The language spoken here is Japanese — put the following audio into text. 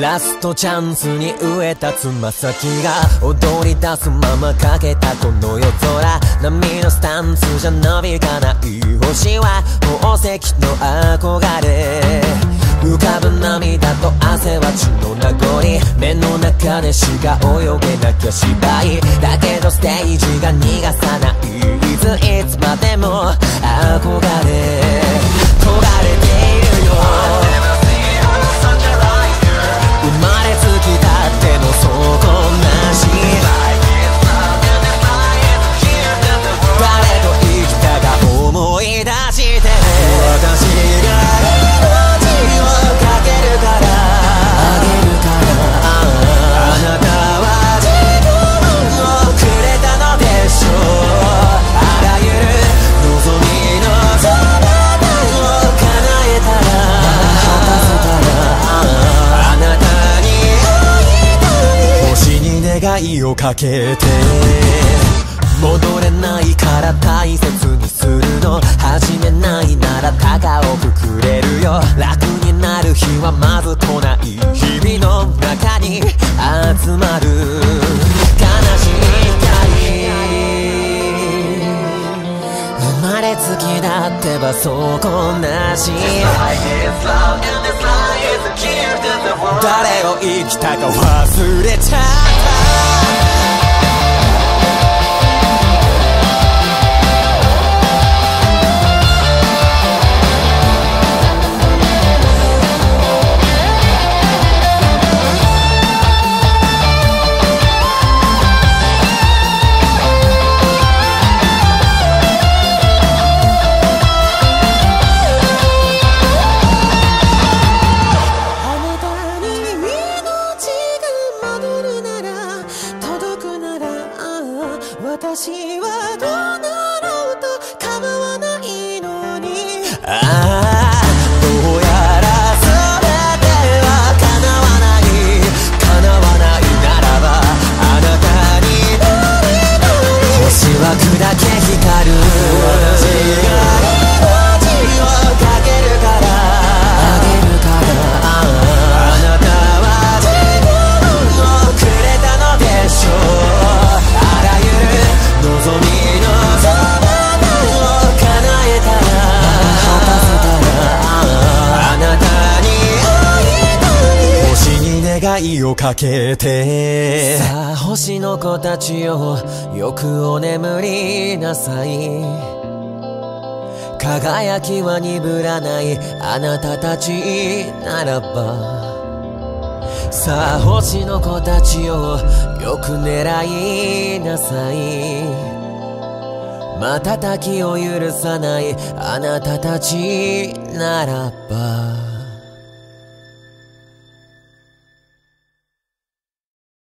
ラストチャンスに植えたつま先が踊り出すままかけたこの夜空波のスタンスじゃ伸びかない星は宝石の憧れ。浮かぶ涙と汗は血の名残目の中でしか泳げなきゃ芝居。だけどステージが逃がさない。いついつまでも憧れ。願いをかけて。戻れないから大切にするの。始めないなら高をくくれるよ。楽になる日はまず来ない日々の中に集まる。悲しい生まれつきだってばそこなし。誰を生きたか忘れちゃっ星は砕け光る。願いをかけて。さあ星の子たちよよくお眠りなさい。輝きは鈍らないあなたたちならば。さあ星の子たちよよく狙いなさい。瞬きを許さないあなたたちならば。